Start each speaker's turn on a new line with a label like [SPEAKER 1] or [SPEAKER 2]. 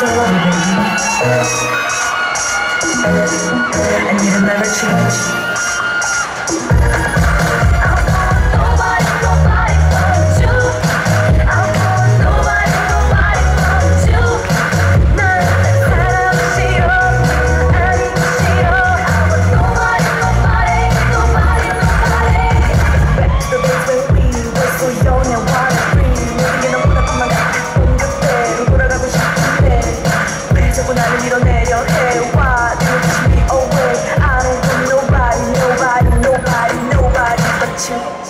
[SPEAKER 1] baby. And you'll never change. chill.